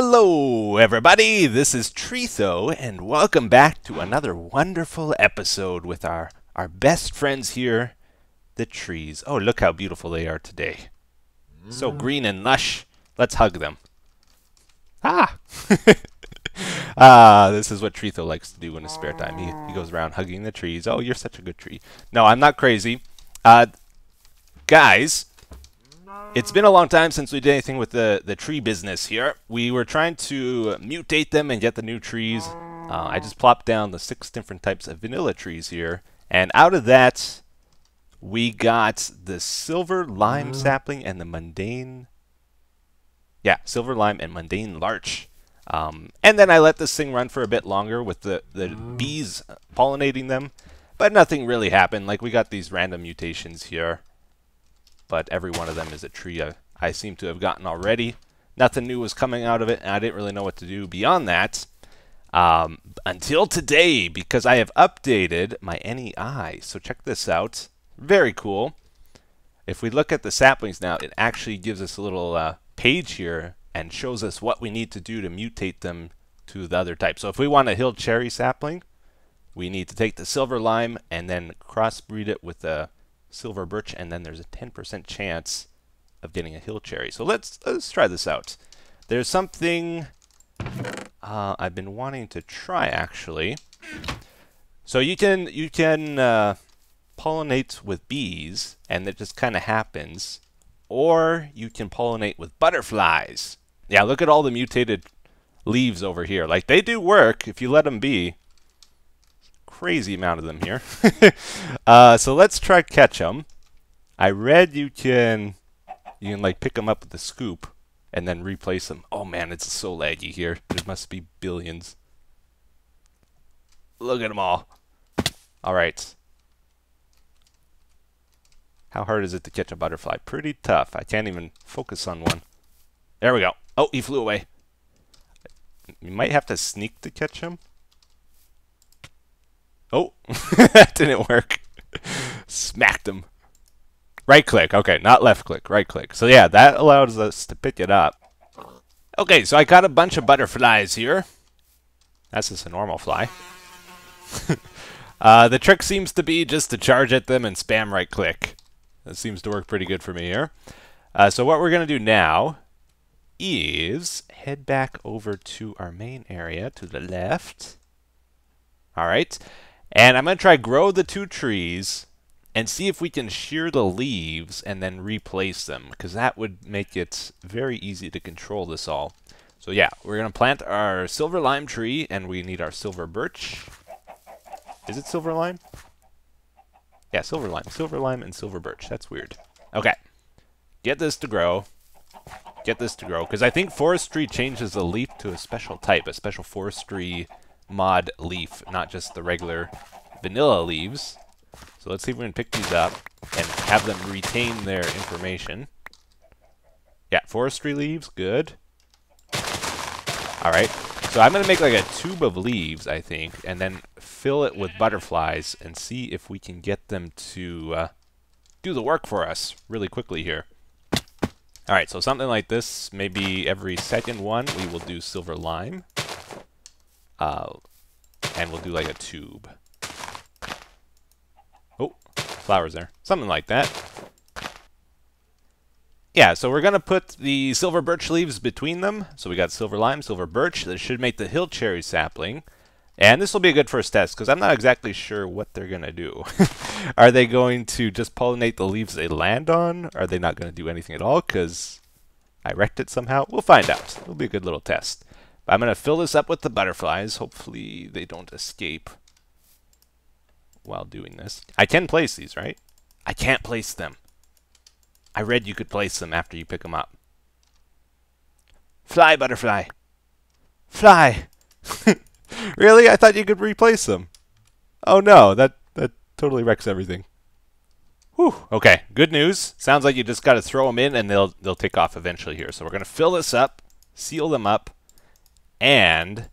Hello, everybody. This is Treetho, and welcome back to another wonderful episode with our our best friends here, the trees. Oh, look how beautiful they are today. So green and lush. Let's hug them. Ah. ah, this is what Treetho likes to do in his spare time. He he goes around hugging the trees. Oh, you're such a good tree. No, I'm not crazy. Uh, guys, it's been a long time since we did anything with the, the tree business here. We were trying to mutate them and get the new trees. Uh, I just plopped down the six different types of vanilla trees here. And out of that, we got the silver lime sapling and the mundane... Yeah, silver lime and mundane larch. Um, and then I let this thing run for a bit longer with the, the bees pollinating them. But nothing really happened. Like, we got these random mutations here but every one of them is a tree I, I seem to have gotten already. Nothing new was coming out of it, and I didn't really know what to do beyond that. Um, until today, because I have updated my NEI. So check this out. Very cool. If we look at the saplings now, it actually gives us a little uh, page here and shows us what we need to do to mutate them to the other type. So if we want a hill cherry sapling, we need to take the silver lime and then crossbreed it with a silver birch, and then there's a 10% chance of getting a hill cherry. So let's let's try this out. There's something uh, I've been wanting to try actually. So you can you can uh, pollinate with bees, and it just kind of happens, or you can pollinate with butterflies. Yeah, look at all the mutated leaves over here. Like they do work if you let them be crazy amount of them here. uh, so let's try catch them. I read you can you can like pick them up with the scoop and then replace them. Oh man, it's so laggy here. There must be billions. Look at them all. All right. How hard is it to catch a butterfly? Pretty tough. I can't even focus on one. There we go. Oh, he flew away. You might have to sneak to catch him. Oh, that didn't work. Smacked him. Right click. Okay, not left click. Right click. So yeah, that allows us to pick it up. Okay, so I got a bunch of butterflies here. That's just a normal fly. uh, the trick seems to be just to charge at them and spam right click. That seems to work pretty good for me here. Uh, so what we're going to do now is head back over to our main area to the left. All right. And I'm going to try grow the two trees and see if we can shear the leaves and then replace them because that would make it very easy to control this all. So yeah, we're going to plant our silver lime tree and we need our silver birch. Is it silver lime? Yeah, silver lime. Silver lime and silver birch. That's weird. Okay. Get this to grow. Get this to grow. Because I think forestry changes the leaf to a special type, a special forestry mod leaf, not just the regular vanilla leaves. So let's see if we can pick these up and have them retain their information. Yeah, forestry leaves, good. Alright, so I'm going to make like a tube of leaves, I think, and then fill it with butterflies and see if we can get them to uh, do the work for us really quickly here. Alright, so something like this, maybe every second one we will do silver lime. Uh, and we'll do like a tube. Oh, flowers there. Something like that. Yeah, so we're going to put the silver birch leaves between them. So we got silver lime, silver birch. This should make the hill cherry sapling. And this will be a good first test, because I'm not exactly sure what they're going to do. Are they going to just pollinate the leaves they land on? Are they not going to do anything at all, because I wrecked it somehow? We'll find out. It'll be a good little test. I'm going to fill this up with the butterflies. Hopefully they don't escape while doing this. I can place these, right? I can't place them. I read you could place them after you pick them up. Fly, butterfly. Fly. really? I thought you could replace them. Oh no, that, that totally wrecks everything. Whew. Okay, good news. Sounds like you just got to throw them in and they'll, they'll take off eventually here. So we're going to fill this up, seal them up, and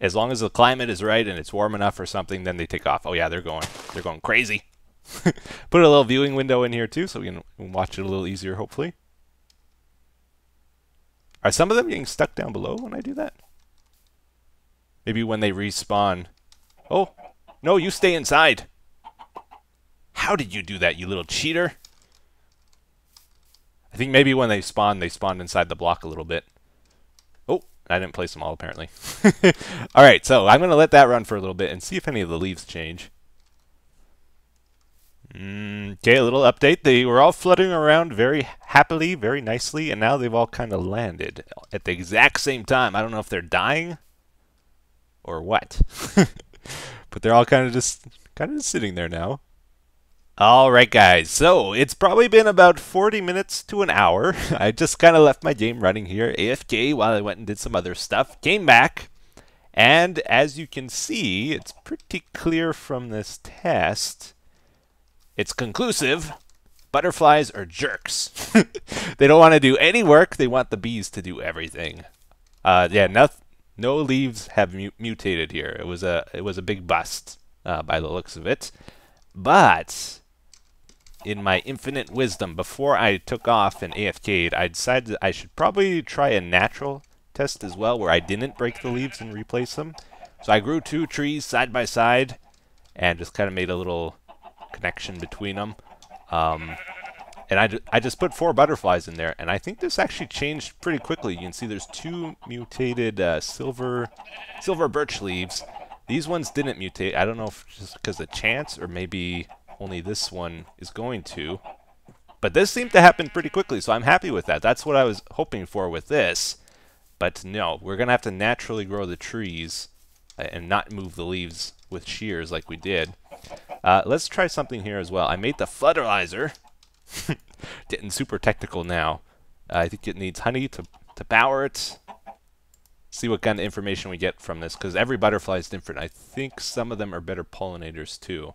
as long as the climate is right and it's warm enough or something, then they take off. Oh yeah, they're going, they're going crazy. Put a little viewing window in here too, so we can watch it a little easier, hopefully. Are some of them getting stuck down below when I do that? Maybe when they respawn. Oh, no, you stay inside. How did you do that, you little cheater? I think maybe when they spawn, they spawned inside the block a little bit. I didn't place them all, apparently. Alright, so I'm going to let that run for a little bit and see if any of the leaves change. Mm, okay, a little update. They were all fluttering around very happily, very nicely, and now they've all kind of landed at the exact same time. I don't know if they're dying or what. but they're all kind of just kind of sitting there now. Alright guys, so it's probably been about 40 minutes to an hour. I just kind of left my game running here, AFK, while I went and did some other stuff. Came back, and as you can see, it's pretty clear from this test it's conclusive. Butterflies are jerks. they don't want to do any work. They want the bees to do everything. Uh, yeah, no, no leaves have mu mutated here. It was a it was a big bust uh, by the looks of it. But in my infinite wisdom, before I took off and AFK'd, I decided I should probably try a natural test as well, where I didn't break the leaves and replace them. So I grew two trees side by side, and just kind of made a little connection between them. Um, and I, I just put four butterflies in there, and I think this actually changed pretty quickly. You can see there's two mutated uh, silver silver birch leaves. These ones didn't mutate. I don't know if just because of chance or maybe only this one is going to. But this seemed to happen pretty quickly, so I'm happy with that. That's what I was hoping for with this. But no, we're going to have to naturally grow the trees uh, and not move the leaves with shears like we did. Uh, let's try something here as well. I made the fertilizer. Getting super technical now. Uh, I think it needs honey to, to power it. See what kind of information we get from this, because every butterfly is different. I think some of them are better pollinators too.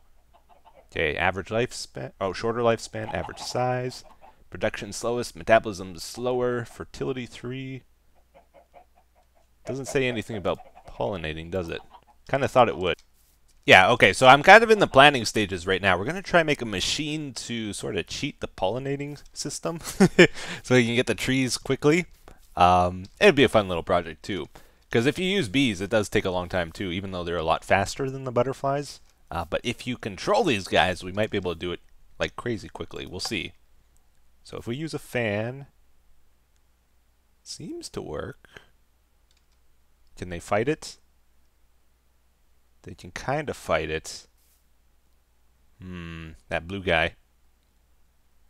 Okay, average lifespan, oh, shorter lifespan, average size, production slowest, metabolism slower, fertility 3. Doesn't say anything about pollinating, does it? Kind of thought it would. Yeah, okay, so I'm kind of in the planning stages right now. We're going to try and make a machine to sort of cheat the pollinating system so you can get the trees quickly. Um, it'd be a fun little project too. Because if you use bees, it does take a long time too, even though they're a lot faster than the butterflies. Uh, but if you control these guys, we might be able to do it like crazy quickly. We'll see. So if we use a fan, seems to work. Can they fight it? They can kind of fight it. Hmm, that blue guy.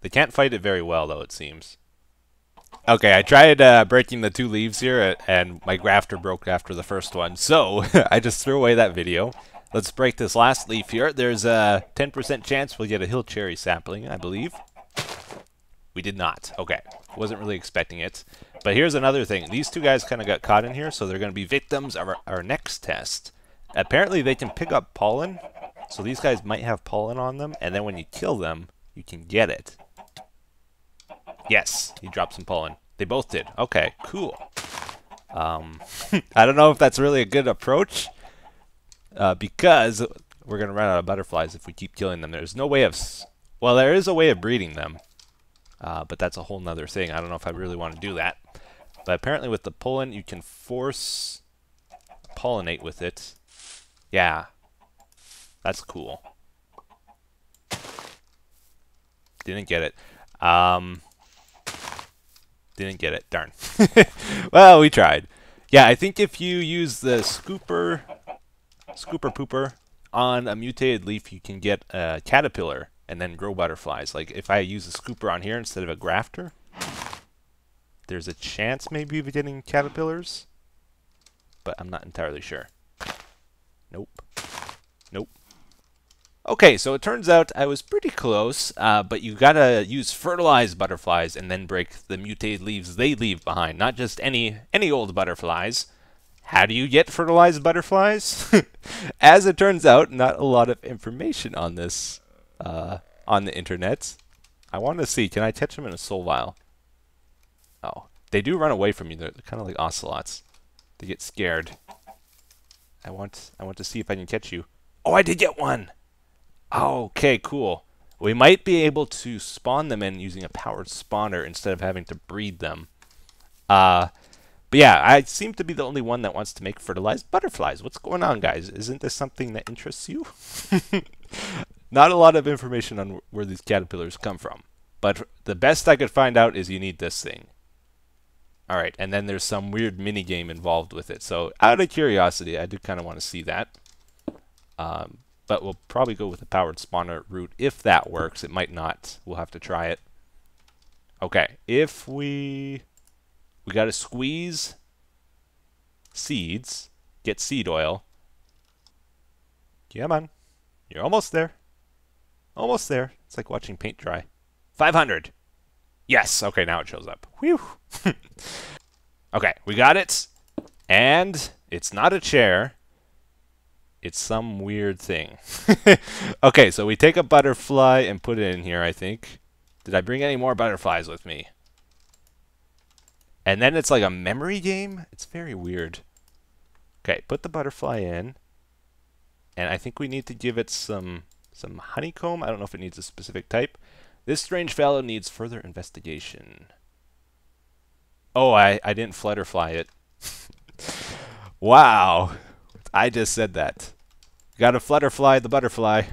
They can't fight it very well, though, it seems. Okay, I tried uh, breaking the two leaves here, and my grafter broke after the first one, so I just threw away that video. Let's break this last leaf here. There's a 10% chance we'll get a hill cherry sapling, I believe. We did not. Okay, wasn't really expecting it. But here's another thing. These two guys kind of got caught in here, so they're going to be victims of our, our next test. Apparently they can pick up pollen, so these guys might have pollen on them, and then when you kill them, you can get it. Yes, he dropped some pollen. They both did. Okay, cool. Um, I don't know if that's really a good approach, uh, because we're going to run out of butterflies if we keep killing them. There's no way of... well, there is a way of breeding them, uh, but that's a whole nother thing. I don't know if I really want to do that. But apparently with the pollen, you can force pollinate with it yeah. That's cool. Didn't get it. Um, didn't get it. Darn. well, we tried. Yeah, I think if you use the scooper, scooper pooper on a mutated leaf, you can get a caterpillar and then grow butterflies. Like if I use a scooper on here instead of a grafter, there's a chance maybe of getting caterpillars, but I'm not entirely sure. Nope. Nope. Okay, so it turns out I was pretty close, uh, but you gotta use fertilized butterflies and then break the mutated leaves they leave behind, not just any any old butterflies. How do you get fertilized butterflies? As it turns out, not a lot of information on this uh, on the internet. I want to see, can I catch them in a soul vial? Oh, they do run away from you. They're kind of like ocelots. They get scared. I want I want to see if I can catch you. Oh, I did get one! okay, cool. We might be able to spawn them in using a powered spawner instead of having to breed them. Uh, but yeah, I seem to be the only one that wants to make fertilized butterflies. What's going on, guys? Isn't this something that interests you? Not a lot of information on where these caterpillars come from. But the best I could find out is you need this thing. Alright, and then there's some weird mini game involved with it. So out of curiosity, I do kind of want to see that. Um, but we'll probably go with the powered spawner route if that works. It might not. We'll have to try it. Okay, if we we got to squeeze seeds, get seed oil. Come on. You're almost there. Almost there. It's like watching paint dry. 500. Yes. Okay, now it shows up. Whew. okay, we got it. And it's not a chair. It's some weird thing. okay, so we take a butterfly and put it in here, I think. Did I bring any more butterflies with me? And then it's like a memory game? It's very weird. Okay, put the butterfly in. And I think we need to give it some some honeycomb. I don't know if it needs a specific type. This strange fellow needs further investigation. Oh, I, I didn't flutterfly it. wow. I just said that. Gotta flutterfly the butterfly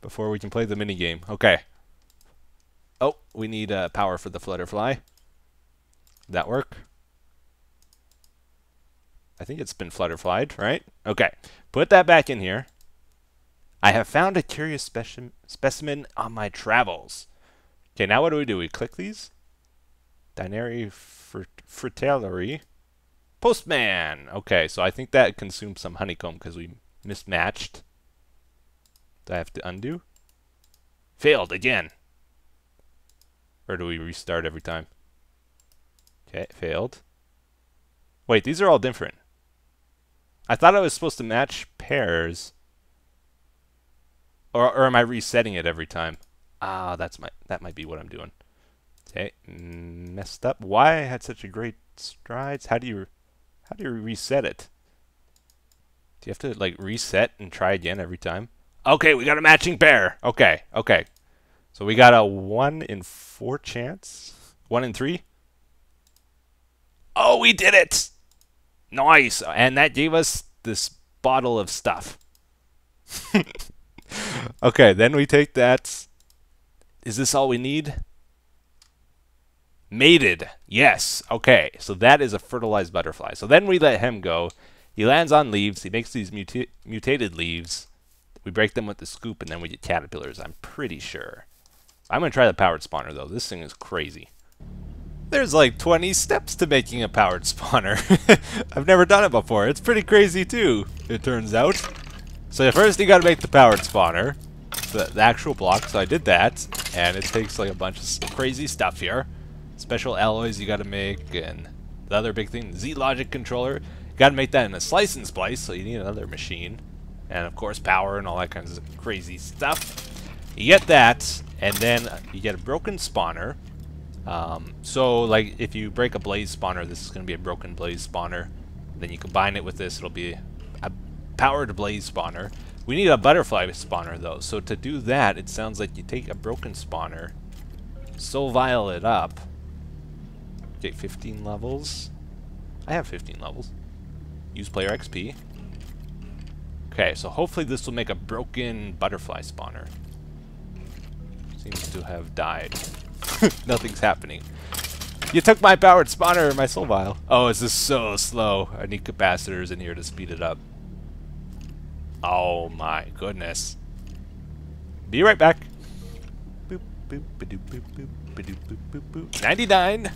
before we can play the minigame. Okay. Oh, we need uh, power for the flutterfly. That work? I think it's been flutterflied, right? Okay. Put that back in here. I have found a curious speci specimen on my travels. Okay, now what do we do? We click these? Dinary fr Fritillary. Postman! Okay, so I think that consumed some honeycomb because we mismatched. Do I have to undo? Failed again. Or do we restart every time? Okay, failed. Wait, these are all different. I thought I was supposed to match pairs. Or, or am I resetting it every time? Ah, that's my that might be what I'm doing. Okay, messed up. Why I had such a great strides? How do you how do you reset it? Do you have to like reset and try again every time? Okay, we got a matching pair. Okay, okay. So we got a one in four chance. One in three. Oh, we did it! Nice. And that gave us this bottle of stuff. okay, then we take that. Is this all we need? Mated. Yes. Okay. So that is a fertilized butterfly. So then we let him go. He lands on leaves. He makes these muta mutated leaves. We break them with the scoop, and then we get caterpillars. I'm pretty sure. I'm going to try the powered spawner, though. This thing is crazy. There's like 20 steps to making a powered spawner. I've never done it before. It's pretty crazy too, it turns out. So first you gotta make the powered spawner, the, the actual block, so I did that, and it takes like a bunch of crazy stuff here. Special alloys you gotta make, and the other big thing, Z-Logic controller. You gotta make that in a slice and splice, so you need another machine. And of course power and all that kinds of crazy stuff. You get that, and then you get a broken spawner, um, so, like, if you break a blaze spawner, this is going to be a broken blaze spawner. Then you combine it with this, it'll be a powered blaze spawner. We need a butterfly spawner, though. So to do that, it sounds like you take a broken spawner, soul vial it up, get 15 levels. I have 15 levels. Use player XP. Okay, so hopefully this will make a broken butterfly spawner. Seems to have died. Nothing's happening. You took my powered spawner my soul vial. Oh, this is so slow. I need capacitors in here to speed it up. Oh my goodness. Be right back. Boop, boop, boop, boop, boop, boop, boop, boop. 99.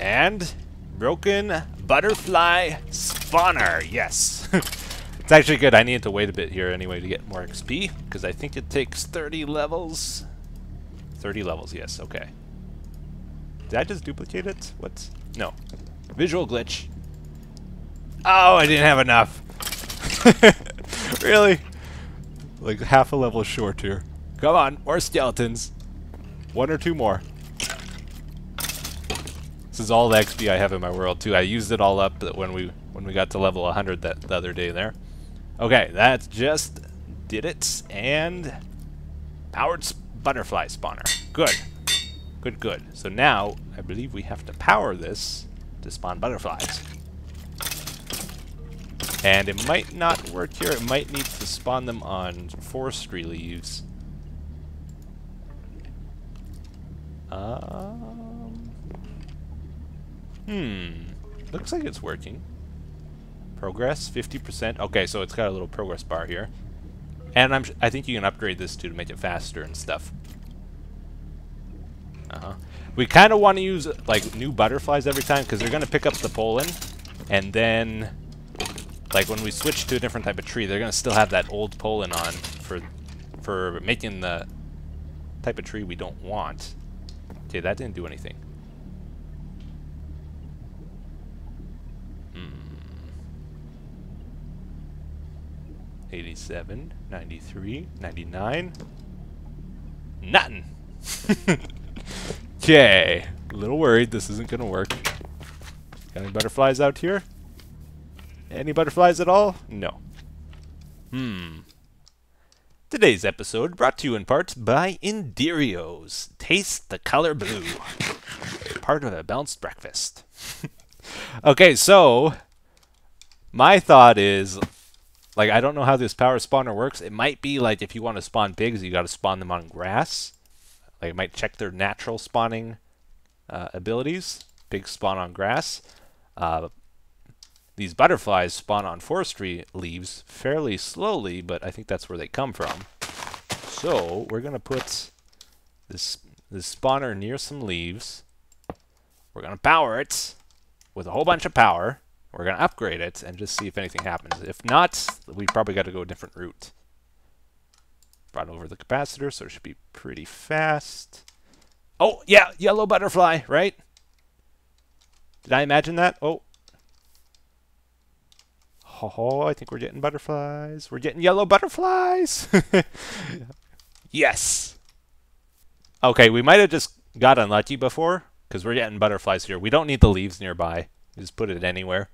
And broken butterfly spawner. Yes. it's actually good. I need to wait a bit here anyway to get more XP because I think it takes 30 levels 30 levels, yes, okay. Did I just duplicate it? What? No. Visual glitch. Oh, I didn't have enough. really? Like half a level short here. Come on, more skeletons. One or two more. This is all the XP I have in my world too. I used it all up when we when we got to level 100 that the other day there. Okay, that just did it and powered butterfly spawner. Good. Good, good. So now, I believe we have to power this to spawn butterflies. And it might not work here. It might need to spawn them on forestry leaves. Um, hmm. Looks like it's working. Progress, 50%. Okay, so it's got a little progress bar here. And I'm I think you can upgrade this too to make it faster and stuff. Uh-huh. We kind of want to use like new butterflies every time because they're going to pick up the pollen. And then, like when we switch to a different type of tree, they're going to still have that old pollen on for, for making the type of tree we don't want. Okay, that didn't do anything. 87, 93, 99. Nothing. Okay. A little worried this isn't going to work. Got any butterflies out here? Any butterflies at all? No. Hmm. Today's episode brought to you in part by Enderios. Taste the color blue. Part of a balanced breakfast. okay, so my thought is like I don't know how this power spawner works. It might be like if you want to spawn pigs, you got to spawn them on grass. Like it might check their natural spawning uh, abilities. Pigs spawn on grass. Uh, these butterflies spawn on forestry leaves fairly slowly, but I think that's where they come from. So we're going to put this, this spawner near some leaves. We're going to power it with a whole bunch of power. We're going to upgrade it and just see if anything happens. If not, we probably got to go a different route brought over the capacitor, so it should be pretty fast. Oh, yeah, yellow butterfly, right? Did I imagine that? Oh. Oh, I think we're getting butterflies. We're getting yellow butterflies. yes. Okay, we might have just got unlucky before, because we're getting butterflies here. We don't need the leaves nearby. Just put it anywhere.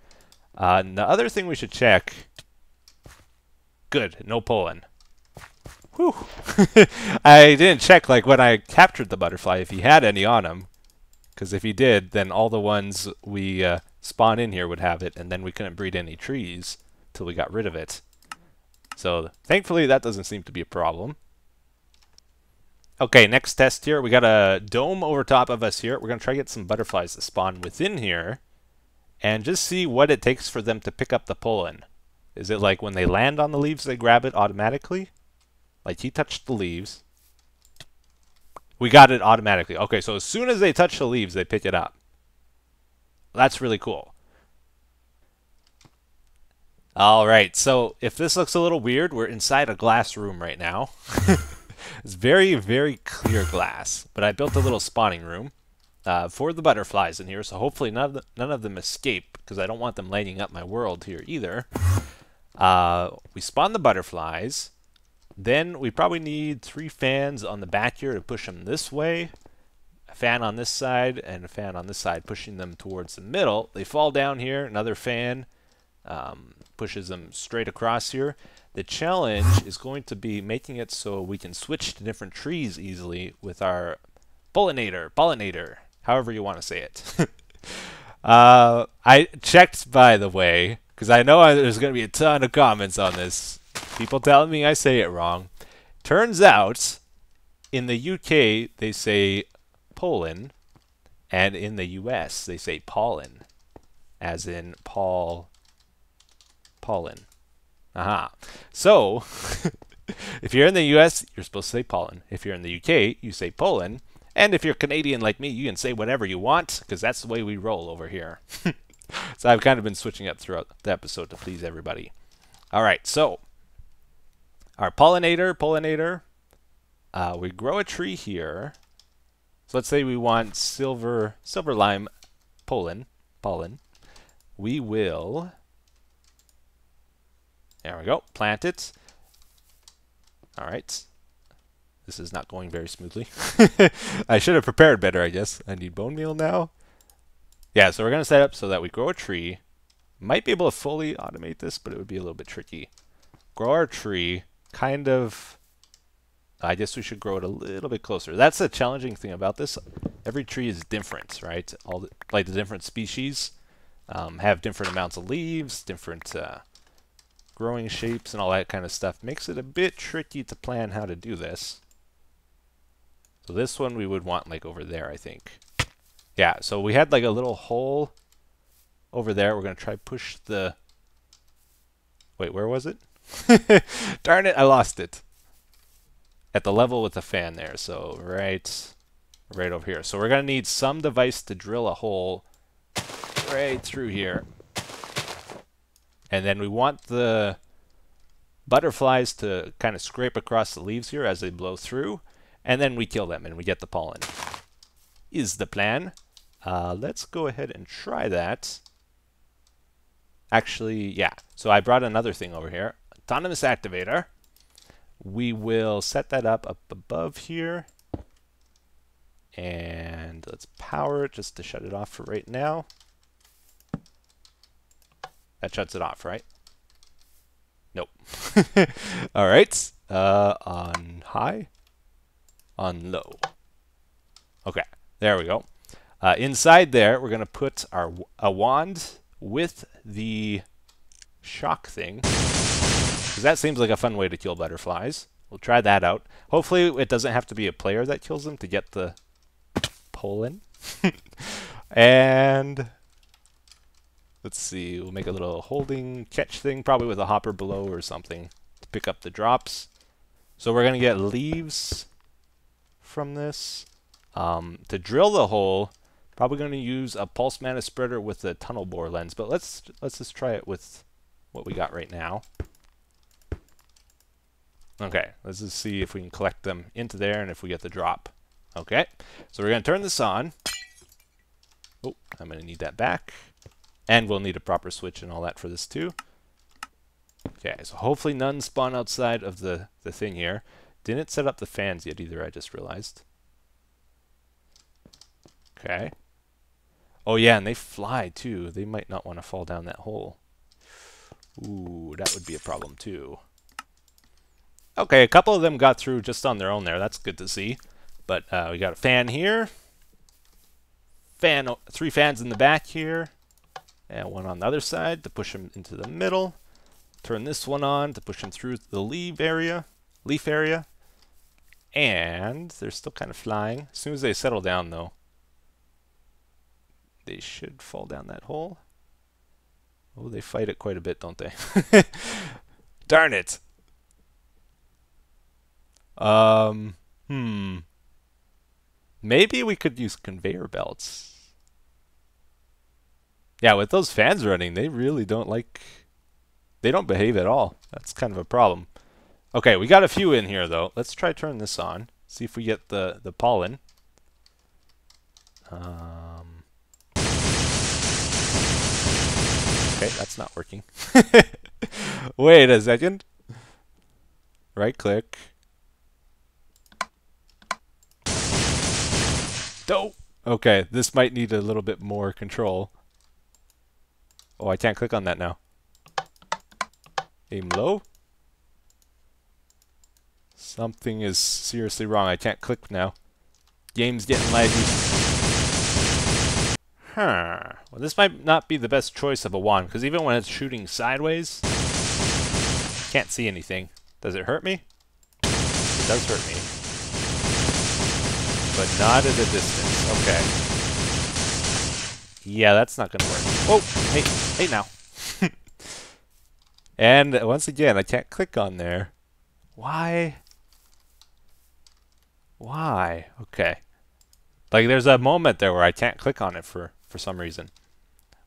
Uh, and the other thing we should check... Good, no pollen. Whew. I didn't check like when I captured the butterfly if he had any on him. Because if he did, then all the ones we uh, spawn in here would have it, and then we couldn't breed any trees till we got rid of it. So thankfully that doesn't seem to be a problem. Okay, next test here. We got a dome over top of us here. We're going to try to get some butterflies to spawn within here and just see what it takes for them to pick up the pollen. Is it like when they land on the leaves they grab it automatically? Like he touched the leaves. We got it automatically. Okay, so as soon as they touch the leaves, they pick it up. That's really cool. All right, so if this looks a little weird, we're inside a glass room right now. it's very, very clear glass, but I built a little spawning room uh, for the butterflies in here, so hopefully none of, the, none of them escape, because I don't want them lighting up my world here either. Uh, we spawn the butterflies. Then we probably need three fans on the back here to push them this way. A fan on this side and a fan on this side pushing them towards the middle. They fall down here. Another fan um, pushes them straight across here. The challenge is going to be making it so we can switch to different trees easily with our pollinator, pollinator, however you want to say it. uh, I checked, by the way, because I know there's going to be a ton of comments on this People telling me I say it wrong. Turns out, in the UK, they say pollen, and in the US, they say pollen, as in Paul, pollen. Aha. So, if you're in the US, you're supposed to say pollen. If you're in the UK, you say pollen. And if you're Canadian like me, you can say whatever you want, because that's the way we roll over here. so I've kind of been switching up throughout the episode to please everybody. All right, so our pollinator, pollinator, uh, we grow a tree here. So let's say we want silver, silver lime pollen, pollen. We will, there we go, plant it. All right. This is not going very smoothly. I should have prepared better, I guess. I need bone meal now. Yeah, so we're going to set up so that we grow a tree. Might be able to fully automate this, but it would be a little bit tricky. Grow our tree kind of... I guess we should grow it a little bit closer. That's the challenging thing about this. every tree is different, right? All the, like the different species um, have different amounts of leaves, different uh, growing shapes, and all that kind of stuff. Makes it a bit tricky to plan how to do this. So this one we would want like over there, I think. Yeah, so we had like a little hole over there. We're going to try push the... Wait, where was it? Darn it, I lost it. At the level with the fan there, so right, right over here. So we're going to need some device to drill a hole right through here. And then we want the butterflies to kind of scrape across the leaves here as they blow through. And then we kill them and we get the pollen. Is the plan. Uh, let's go ahead and try that. Actually, yeah. So I brought another thing over here. Autonomous activator. We will set that up up above here. And let's power it just to shut it off for right now. That shuts it off, right? Nope. All right. Uh, on high, on low. Okay, there we go. Uh, inside there, we're going to put our a wand with the shock thing. Because that seems like a fun way to kill butterflies. We'll try that out. Hopefully it doesn't have to be a player that kills them to get the pollen. and let's see, we'll make a little holding catch thing, probably with a hopper below or something to pick up the drops. So we're going to get leaves from this. Um, to drill the hole, Probably going to use a pulse mana spreader with a tunnel bore lens, but let's let's just try it with what we got right now. Okay, let's just see if we can collect them into there and if we get the drop. Okay, so we're going to turn this on. Oh, I'm going to need that back. And we'll need a proper switch and all that for this too. Okay, so hopefully none spawn outside of the, the thing here. Didn't set up the fans yet either, I just realized. Okay. Oh yeah, and they fly too. They might not want to fall down that hole. Ooh, that would be a problem too. Okay, a couple of them got through just on their own there. That's good to see. But uh, we got a fan here. Fan, three fans in the back here. And one on the other side to push them into the middle. Turn this one on to push them through the leaf area. Leaf area. And they're still kind of flying. As soon as they settle down, though, they should fall down that hole. Oh, they fight it quite a bit, don't they? Darn it! Um, hmm. Maybe we could use conveyor belts. Yeah, with those fans running, they really don't like... They don't behave at all. That's kind of a problem. Okay, we got a few in here, though. Let's try turn this on. See if we get the, the pollen. Um, Okay, that's not working. Wait a second. Right click. Dope. Okay, this might need a little bit more control. Oh, I can't click on that now. Aim low. Something is seriously wrong. I can't click now. Game's getting laggy. Huh. Well, this might not be the best choice of a wand, because even when it's shooting sideways, can't see anything. Does it hurt me? It does hurt me. But not at a distance. Okay. Yeah, that's not going to work. Oh, hey, hey now. and once again, I can't click on there. Why? Why? Okay. Like, there's a moment there where I can't click on it for for some reason.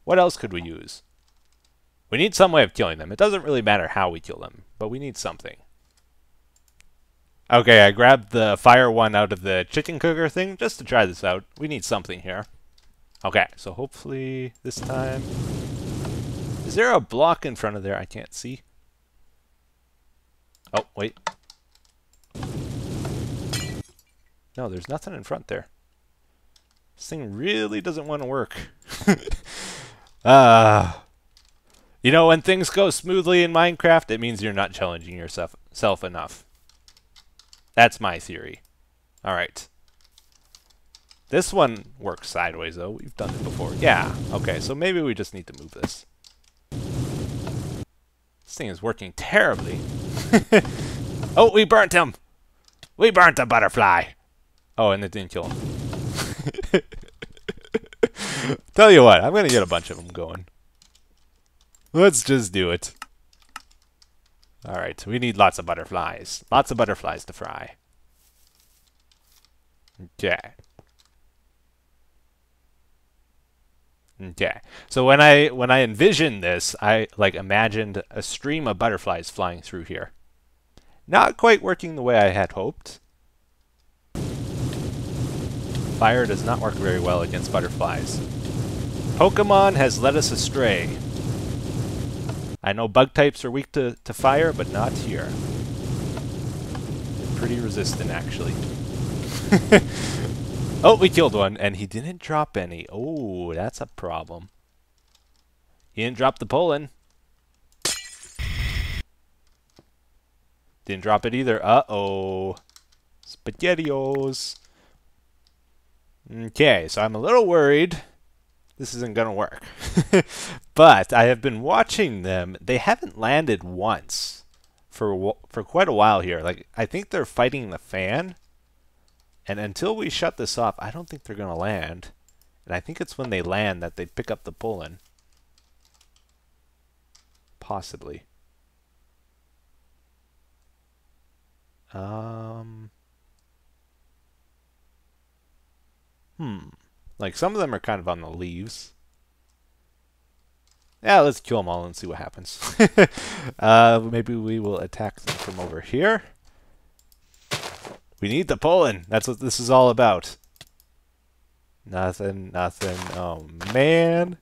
What else could we use? We need some way of killing them. It doesn't really matter how we kill them, but we need something. Okay, I grabbed the fire one out of the chicken cooker thing just to try this out. We need something here. Okay, so hopefully this time... Is there a block in front of there I can't see? Oh, wait. No, there's nothing in front there. This thing really doesn't want to work. Ah. uh, you know, when things go smoothly in Minecraft, it means you're not challenging yourself self enough. That's my theory. Alright. This one works sideways, though. We've done it before. Yeah, okay, so maybe we just need to move this. This thing is working terribly. oh, we burnt him! We burnt the butterfly! Oh, and it didn't kill him. Tell you what, I'm going to get a bunch of them going. Let's just do it. Alright, we need lots of butterflies. Lots of butterflies to fry. Okay. Okay. So when I when I envisioned this, I like imagined a stream of butterflies flying through here. Not quite working the way I had hoped. Fire does not work very well against butterflies. Pokemon has led us astray. I know bug types are weak to, to fire, but not here. Pretty resistant, actually. oh, we killed one, and he didn't drop any. Oh, that's a problem. He didn't drop the pollen. Didn't drop it either. Uh-oh. Spaghettios. Okay, so I'm a little worried this isn't going to work. but I have been watching them. They haven't landed once for for quite a while here. Like I think they're fighting the fan. And until we shut this off, I don't think they're going to land. And I think it's when they land that they pick up the pollen. Possibly. Um. Hmm. Like, some of them are kind of on the leaves. Yeah, let's kill them all and see what happens. uh, maybe we will attack them from over here. We need the pollen. That's what this is all about. Nothing, nothing. Oh, man.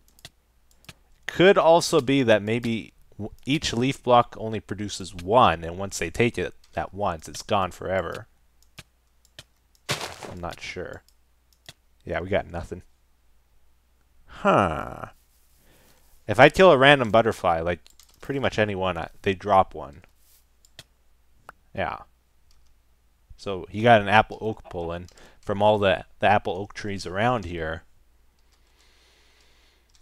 Could also be that maybe each leaf block only produces one, and once they take it at once, it's gone forever. I'm not sure. Yeah, we got nothing. Huh. If I kill a random butterfly, like pretty much anyone, they drop one. Yeah. So he got an apple oak pollen from all the, the apple oak trees around here.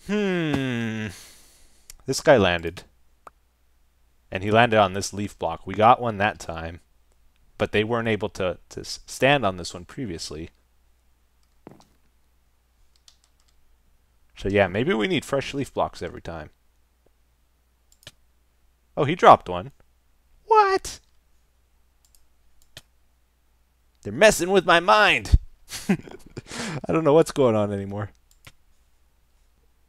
Hmm. This guy landed. And he landed on this leaf block. We got one that time. But they weren't able to, to stand on this one previously. So yeah, maybe we need fresh leaf blocks every time. Oh, he dropped one. What? They're messing with my mind. I don't know what's going on anymore.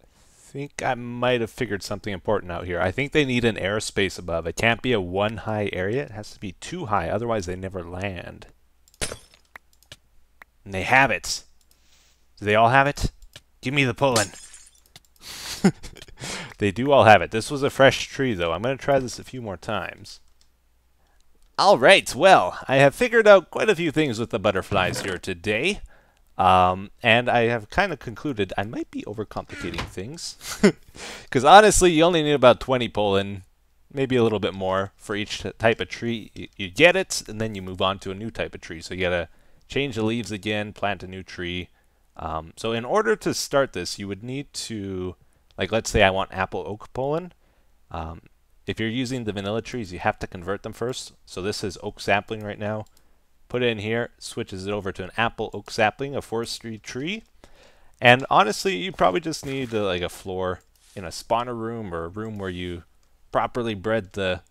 I think I might have figured something important out here. I think they need an airspace above. It can't be a one high area. It has to be two high. Otherwise, they never land. And they have it. Do they all have it? Give me the pollen. they do all have it. This was a fresh tree, though. I'm going to try this a few more times. Alright, well, I have figured out quite a few things with the butterflies here today. Um, and I have kind of concluded I might be overcomplicating things. Because honestly, you only need about 20 pollen, maybe a little bit more for each type of tree. You, you get it, and then you move on to a new type of tree. So you got to change the leaves again, plant a new tree, um, so in order to start this, you would need to, like let's say I want apple oak pollen. Um, if you're using the vanilla trees, you have to convert them first. So this is oak sapling right now. Put it in here, switches it over to an apple oak sapling, a forestry tree. And honestly, you probably just need uh, like a floor in a spawner room or a room where you properly bred the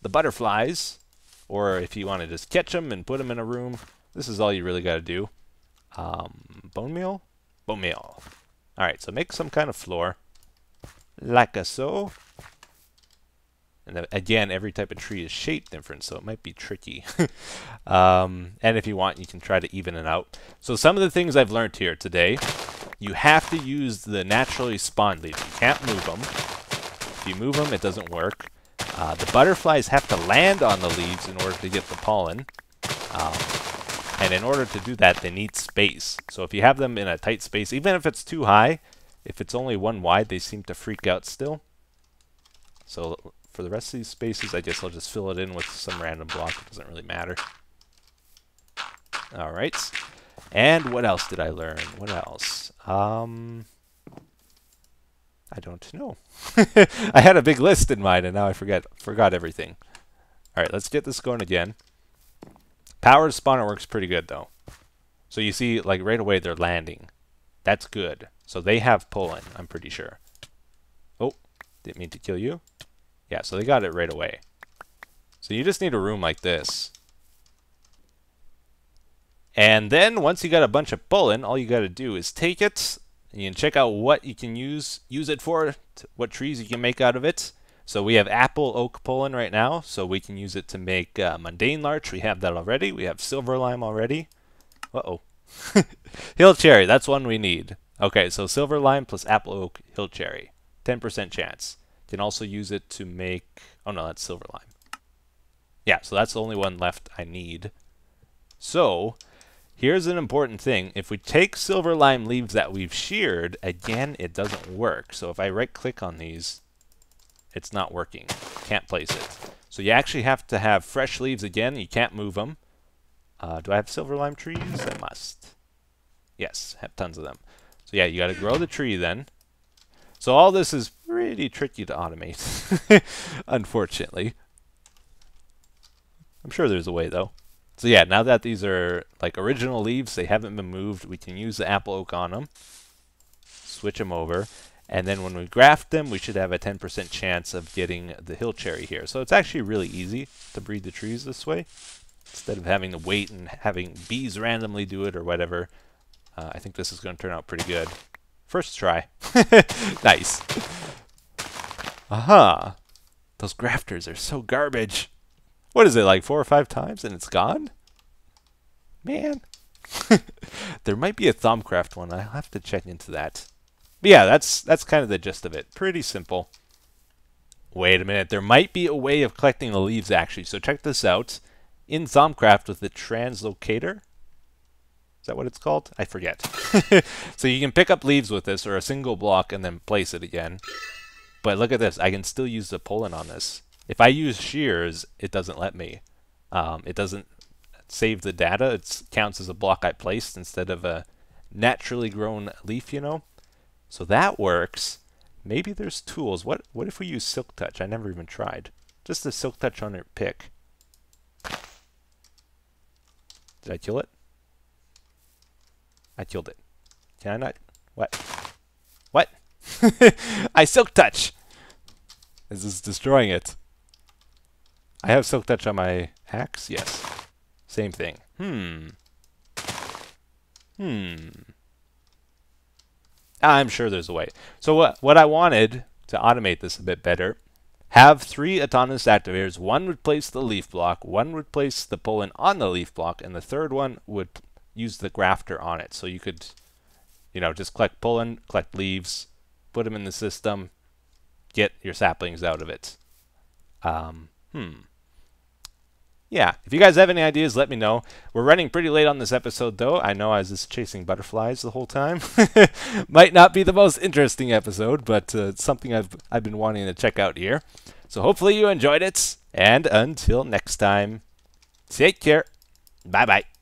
the butterflies. Or if you want to just catch them and put them in a room, this is all you really got to do. Um, bone meal? Bone meal. Alright, so make some kind of floor. Like a so. And again, every type of tree is shaped different, so it might be tricky. um, and if you want, you can try to even it out. So some of the things I've learned here today, you have to use the naturally spawned leaves. You can't move them. If you move them, it doesn't work. Uh, the butterflies have to land on the leaves in order to get the pollen. Um, and in order to do that, they need space. So if you have them in a tight space, even if it's too high, if it's only one wide, they seem to freak out still. So for the rest of these spaces, I guess I'll just fill it in with some random block. It doesn't really matter. Alright. And what else did I learn? What else? Um, I don't know. I had a big list in mind, and now I forget forgot everything. All right, let's get this going again. Power spawner works pretty good, though. So you see, like, right away they're landing. That's good. So they have pollen, I'm pretty sure. Oh, didn't mean to kill you. Yeah, so they got it right away. So you just need a room like this. And then once you got a bunch of pollen, all you got to do is take it, and check out what you can use use it for, what trees you can make out of it. So we have apple oak pollen right now, so we can use it to make uh, mundane larch. We have that already. We have silver lime already. Uh-oh. hill cherry, that's one we need. Okay, so silver lime plus apple oak hill cherry. 10% chance. Can also use it to make... Oh no, that's silver lime. Yeah, so that's the only one left I need. So, here's an important thing. If we take silver lime leaves that we've sheared, again, it doesn't work. So if I right-click on these, it's not working. Can't place it. So you actually have to have fresh leaves again. You can't move them. Uh, do I have silver lime trees? I must. Yes, have tons of them. So yeah, you got to grow the tree then. So all this is pretty tricky to automate, unfortunately. I'm sure there's a way though. So yeah, now that these are like original leaves, they haven't been moved, we can use the apple oak on them. Switch them over. And then when we graft them, we should have a 10% chance of getting the hill cherry here. So it's actually really easy to breed the trees this way. Instead of having to wait and having bees randomly do it or whatever, uh, I think this is going to turn out pretty good. First try. nice. Aha. Those grafters are so garbage. What is it, like four or five times and it's gone? Man. there might be a Thaumcraft one. I'll have to check into that. But yeah, that's that's kind of the gist of it. Pretty simple. Wait a minute. There might be a way of collecting the leaves, actually. So check this out. In Thaumcraft with the translocator. Is that what it's called? I forget. so you can pick up leaves with this, or a single block, and then place it again. But look at this. I can still use the pollen on this. If I use shears, it doesn't let me. Um, it doesn't save the data. It counts as a block I placed instead of a naturally grown leaf, you know? So that works. Maybe there's tools. What what if we use Silk Touch? I never even tried. Just the Silk Touch on your pick. Did I kill it? I killed it. Can I not? What? What? I Silk Touch! This is destroying it. I have Silk Touch on my axe? Yes. Same thing. Hmm. Hmm. I'm sure there's a way. So what, what I wanted to automate this a bit better, have three autonomous activators. One would place the leaf block, one would place the pollen on the leaf block, and the third one would use the grafter on it. So you could, you know, just collect pollen, collect leaves, put them in the system, get your saplings out of it. Um, hmm yeah, if you guys have any ideas, let me know. We're running pretty late on this episode, though. I know I was just chasing butterflies the whole time. Might not be the most interesting episode, but uh, it's something I've, I've been wanting to check out here. So hopefully you enjoyed it, and until next time, take care. Bye-bye.